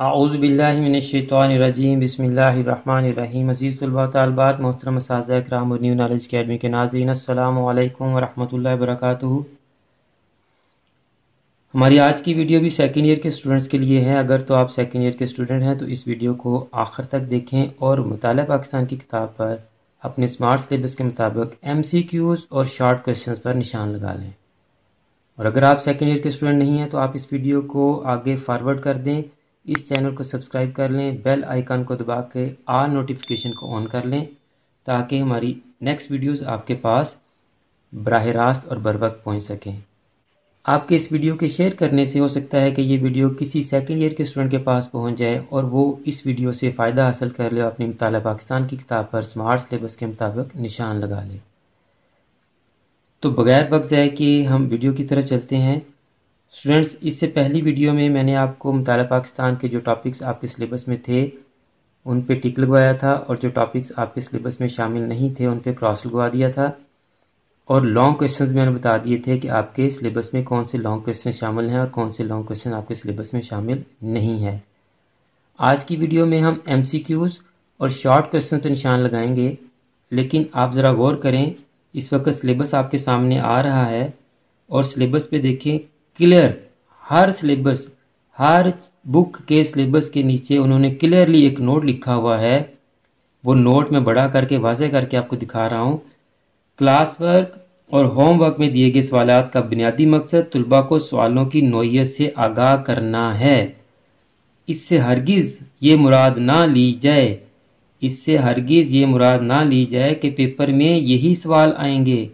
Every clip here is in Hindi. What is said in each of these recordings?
आउज़बिल्लिमिनशैतरजीम बसमीम अज़ीज़ तलबात मोहतरम साजा कराम और न्यू नॉलेज अकेडमी के नाजीन अल्लाम वरहमल वरक हमारी आज की वीडियो भी सेकेंड ईयर के स्टूडेंट्स के लिए है। अगर तो आप सेकेंड ईयर के स्टूडेंट हैं तो इस वीडियो को आखिर तक देखें और मुताल पाकिस्तान की किताब पर अपने स्मार्ट सिलेबस के मुताबिक एम सी क्यूज़ और शॉर्ट क्वेश्चन पर निशान लगा लें। और अगर आप सेकेंड ईयर के स्टूडेंट नहीं हैं तो आप इस वीडियो को आगे फारवर्ड कर दें। इस चैनल को सब्सक्राइब कर लें, बेल आइकन को दबा के आल नोटिफिकेशन को ऑन कर लें, ताकि हमारी नेक्स्ट वीडियोस आपके पास बरह रास्त और बर वक्त पहुँच सकें। आपके इस वीडियो के शेयर करने से हो सकता है कि ये वीडियो किसी सेकेंड ईयर के स्टूडेंट के पास पहुँच जाए और वो इस वीडियो से फ़ायदा हासिल कर ले अपनी मुताल पाकिस्तान की किताब पर स्मार्ट सिलेबस के मुताबिक निशान लगा ले। तो बगैर वक्त जाए कि हम वीडियो की तरफ़ चलते हैं स्टूडेंट्स इससे पहली वीडियो में मैंने आपको मुताल पाकिस्तान के जो टॉपिक्स आपके सिलेबस में थे, उन पे टिक लगवाया था और जो टॉपिक्स आपके सिलेबस में शामिल नहीं थे, उन पे क्रॉस लगवा दिया था। और लॉन्ग क्वेश्चंस मैंने बता दिए थे कि आपके सिलेबस में कौन से लॉन्ग क्वेश्चन शामिल हैं और कौन से लॉन्ग क्वेश्चन आपके सिलेबस में शामिल नहीं है। आज की वीडियो में हम एम और शॉर्ट क्वेश्चन पर निशान लगाएँगे, लेकिन आप ज़रा गौर करें, इस वक्त सिलेबस आपके सामने आ रहा है और सिलेबस पे देखें क्लियर। हर सिलेबस, हर बुक के सिलेबस के नीचे उन्होंने क्लियरली एक नोट लिखा हुआ है। वो नोट में बड़ा करके, वाजे करके आपको दिखा रहा हूँ। क्लास वर्क और होमवर्क में दिए गए सवाल का बुनियादी मकसद तलबा को सवालों की नोयत से आगाह करना है। इससे हरगिज़ ये मुराद ना ली जाए। इससे हरगिज़ ये मुराद ना ली जाए कि पेपर में यही सवाल आएँगे।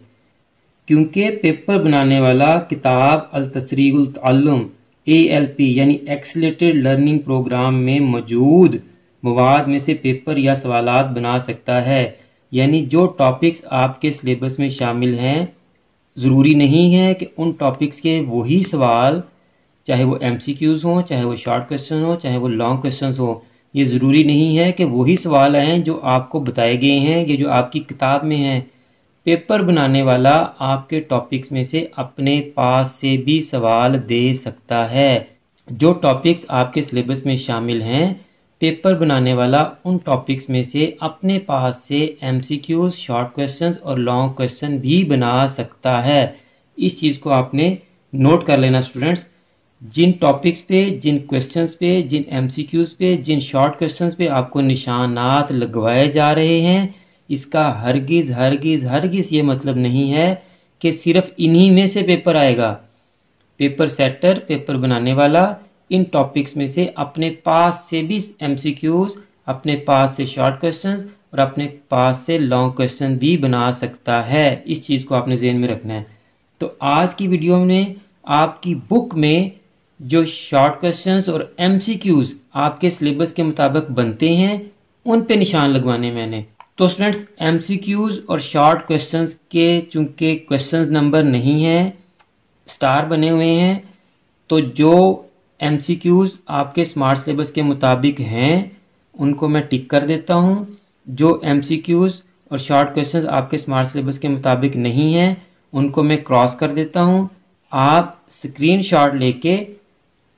क्योंकि पेपर बनाने वाला किताब अल तसरीम ए एल पी यानी एक्सलेटेड लर्निंग प्रोग्राम में मौजूद मवाद में से पेपर या सवाल बना सकता है। यानी जो टॉपिक्स आपके सिलेबस में शामिल हैं, ज़रूरी नहीं है कि उन टॉपिक्स के वही सवाल, चाहे वो एम सी क्यूज़ हों, चाहे वो शॉर्ट क्वेश्चन हो, चाहे वो लॉन्ग क्वेश्चन हो, ये ज़रूरी नहीं है कि वही सवाल हैं जो आपको बताए गए हैं, ये जो आपकी किताब में हैं। पेपर बनाने वाला आपके टॉपिक्स में से अपने पास से भी सवाल दे सकता है। जो टॉपिक्स आपके सिलेबस में शामिल हैं, पेपर बनाने वाला उन टॉपिक्स में से अपने पास से एम शॉर्ट क्वेश्चन और लॉन्ग क्वेश्चन भी बना सकता है। इस चीज़ को आपने नोट कर लेना स्टूडेंट्स जिन टॉपिक्स पे, जिन क्वेश्चंस पे, जिन एम पे, जिन शॉर्ट क्वेश्चंस पे आपको निशानात लगवाए जा रहे हैं इसका हरगिज हरगिज हरगिज ये मतलब नहीं है कि सिर्फ़ इन्हीं में से पेपर आएगा। पेपर सेटर, पेपर बनाने वाला, इन टॉपिक्स में से अपने पास से भी एम अपने पास से शॉर्ट क्वेश्चन और अपने पास से लॉन्ग क्वेश्चन भी बना सकता है। इस चीज़ को आपने जेन में रखना है। तो आज की वीडियो में आपकी बुक में जो शॉर्ट क्वेश्चंस और एम आपके सिलेबस के मुताबिक बनते हैं, उन पे निशान लगवाने मैंने। तो स्टूडेंट्स एमसीक्यूज और शॉर्ट क्वेश्चंस के चूँकि क्वेश्चंस नंबर नहीं है स्टार बने हुए हैं तो जो एमसीक्यूज आपके स्मार्ट सिलेबस के मुताबिक हैं, उनको मैं टिक कर देता हूँ। जो एमसीक्यूज और शॉर्ट क्वेश्चंस आपके स्मार्ट सिलेबस के मुताबिक नहीं हैं, उनको मैं क्रॉस कर देता हूँ। आप स्क्रीन शॉट लेके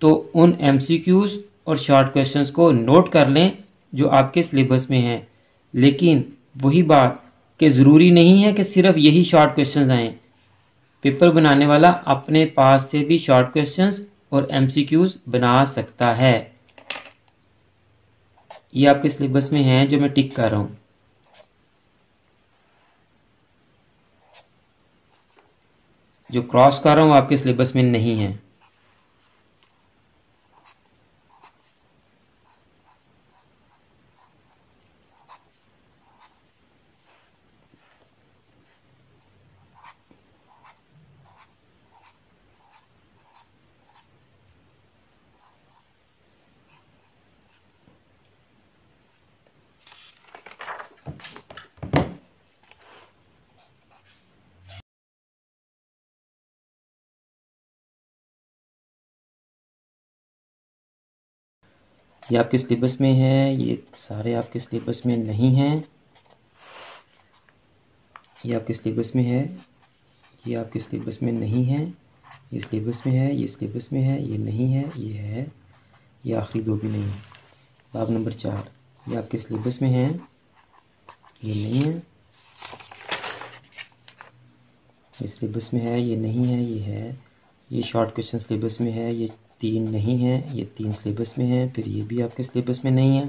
तो उन एमसीक्यूज और शॉर्ट क्वेश्चंस को नोट कर लें, जो आपके सिलेबस में हैं। लेकिन वही बात कि ज़रूरी नहीं है कि सिर्फ़ यही शॉर्ट क्वेश्चंस आए। पेपर बनाने वाला अपने पास से भी शॉर्ट क्वेश्चंस और एमसीक्यूज बना सकता है। ये आपके सिलेबस में है जो मैं टिक कर रहा हूँ। जो क्रॉस कर रहा हूँ आपके सिलेबस में नहीं है। ये आपके सिलेबस में है? ये सारे आपके सिलेबस में नहीं हैं? ये आपके सिलेबस में है? ये आपके सिलेबस में नहीं है? ये सिलेबस में है, ये सिलेबस में है, ये नहीं है, ये है, ये आखिरी दो भी नहीं है। बाब नंबर चार, ये आपके सिलेबस में है? ये नहीं है। ये सिलेबस में है, ये नहीं है, ये है। ये शॉर्ट क्वेश्चन सिलेबस में है, ये तीन नहीं है, ये तीन सिलेबस में है, फिर ये भी आपके सिलेबस में नहीं है।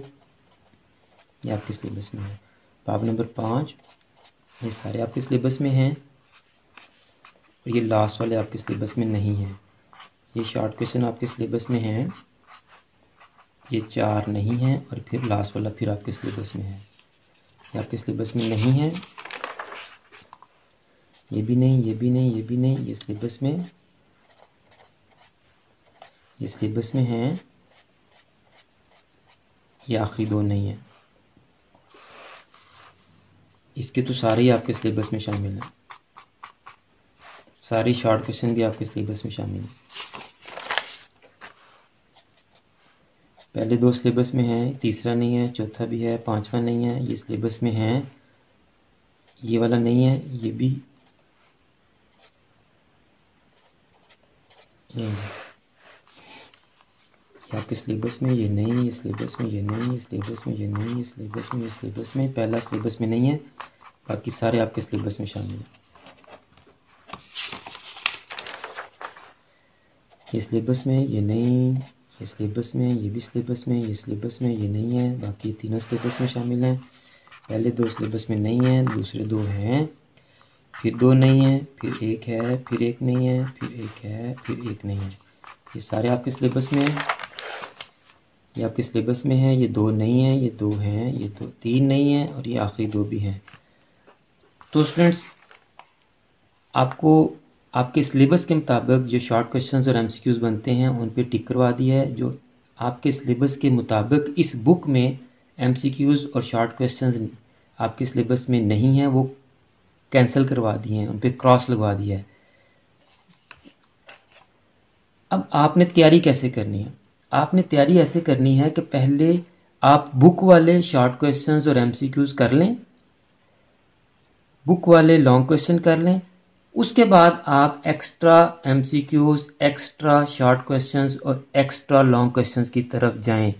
ये आपके सिलेबस में है। बाब नंबर पाँच, ये सारे आपके सिलेबस में हैं और ये लास्ट वाले आपके सिलेबस में नहीं है। ये शॉर्ट क्वेश्चन आपके सिलेबस में हैं, ये चार नहीं है और फिर लास्ट वाला फिर आपके सिलेबस में है। ये आपके सिलेबस में नहीं है, ये भी नहीं, ये भी नहीं, ये भी नहीं, ये सिलेबस में ये सिलेबस में है। ये आखिरी दो नहीं है। इसके तो सारे ही आपके सिलेबस में शामिल हैं। सारे शॉर्ट क्वेश्चन भी आपके सिलेबस में शामिल हैं। पहले दो सिलेबस में है, तीसरा नहीं है, चौथा भी है, पांचवा नहीं है, ये सिलेबस में है। ये वाला नहीं है, ये भी। ये आपके सिलेबस में ये नहीं है सिलेबस में ये नहीं है सिलेबस में ये नहीं है सिलेबस में ये सिलेबस में पहला सिलेबस में नहीं है बाकी सारे आपके सिलेबस में शामिल हैं ये सिलेबस में ये नहीं ये सिलेबस में ये भी सिलेबस में ये सिलेबस में ये नहीं है बाकी तीनों सिलेबस में शामिल हैं पहले दो सिलेबस में नहीं है दूसरे दो हैं फिर दो नहीं है फिर एक है फिर एक नहीं है फिर एक है फिर एक नहीं है ये सारे आपके सिलेबस में हैं ये आपके सिलेबस में है, ये दो नहीं है, ये दो हैं, ये दो तीन नहीं है और ये आखिरी दो भी हैं। तो स्टूडेंट्स आपको, आपके सिलेबस के मुताबिक जो शॉर्ट क्वेश्चंस और एमसीक्यूज बनते हैं, उन पर टिक करवा दिया है, जो आपके सिलेबस के मुताबिक इस बुक में एमसीक्यूज और शॉर्ट क्वेश्चंस आपके सिलेबस में नहीं है, वो कैंसिल करवा दिए हैं, उन पर क्रॉस लगवा दिया है। अब आपने तैयारी कैसे करनी है? आपने तैयारी ऐसे करनी है कि पहले आप बुक वाले शॉर्ट क्वेश्चंस और एमसीक्यूज कर लें बुक वाले लॉन्ग क्वेश्चन कर लें, उसके बाद आप extra MCQs extra short questions और एक्स्ट्रा लॉन्ग क्वेश्चंस की तरफ़ जाएँ।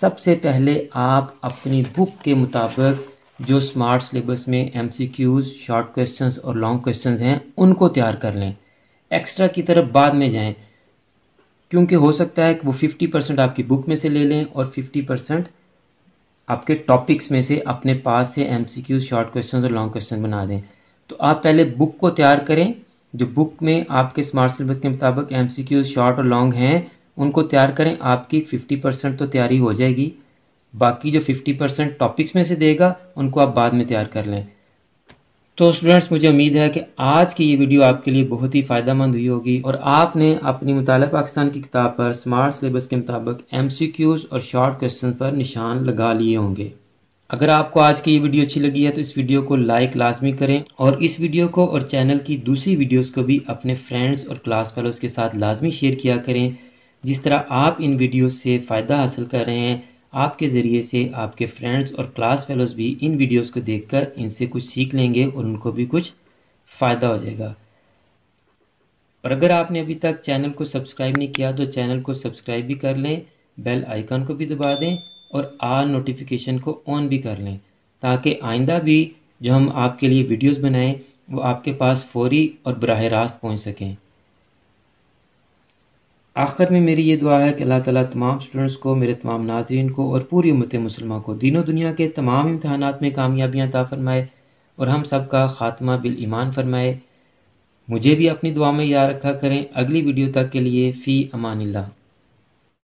सबसे पहले आप अपनी बुक के मुताबिक जो स्मार्ट सिलेबस में एमसीक्यूज शॉर्ट क्वेश्चंस और लॉन्ग क्वेश्चंस हैं, उनको तैयार कर लें। एक्स्ट्रा की तरफ़ बाद में जाएँ। क्योंकि हो सकता है कि वो 50 परसेंट आपकी बुक में से ले लें और 50 परसेंट आपके टॉपिक्स में से अपने पास से एमसीक्यू शॉर्ट क्वेश्चन और लॉन्ग क्वेश्चन बना दें। तो आप पहले बुक को तैयार करें। जो बुक में आपके स्मार्ट सिलेबस के मुताबिक एमसीक्यू शॉर्ट और लॉन्ग हैं, उनको तैयार करें। आपकी 50 परसेंट तो तैयारी हो जाएगी। बाकी जो 50 परसेंट टॉपिक्स में से देगा, उनको आप बाद में तैयार कर लें। तो स्टूडेंट्स मुझे उम्मीद है कि आज की ये वीडियो आपके लिए बहुत ही फ़ायदा मंद हुई होगी और आपने अपनी मुताल पाकिस्तान की किताब पर स्मार्ट सिलेबस के मुताबिक एम और शॉर्ट क्वेश्चन पर निशान लगा लिए होंगे। अगर आपको आज की ये वीडियो अच्छी लगी है तो इस वीडियो को लाइक लाजमी करें और इस वीडियो को और चैनल की दूसरी वीडियोस को भी अपने फ्रेंड्स और क्लास फेलोज के साथ लाजमी शेयर किया करें, जिस तरह आप इन वीडियो से फ़ायदा हासिल कर रहे हैं। आपके ज़रिए से आपके फ्रेंड्स और क्लास फेलोज भी इन वीडियोस को देखकर इनसे कुछ सीख लेंगे और उनको भी कुछ फ़ायदा हो जाएगा। और अगर आपने अभी तक चैनल को सब्सक्राइब नहीं किया तो चैनल को सब्सक्राइब भी कर लें बेल आइकन को भी दबा दें और आल नोटिफिकेशन को ऑन भी कर लें, ताकि आइंदा भी जो हम आपके लिए वीडियोस बनाएँ, वो आपके पास फौरी और बरह रास्त पहुँच सकें। आखिर में मेरी ये दुआ है कि अल्लाह ताला तमाम स्टूडेंट्स को, मेरे तमाम नाजरन को और पूरी उम्मत मुसलमान को दिनों दुनिया के तमाम इम्तहान में कामयाबियाँ ता फरमाए और हम सब का ख़ात्मा बिल ईमान फरमाए। मुझे भी अपनी दुआ में याद रखा करें। अगली वीडियो तक के लिए फ़ी अमान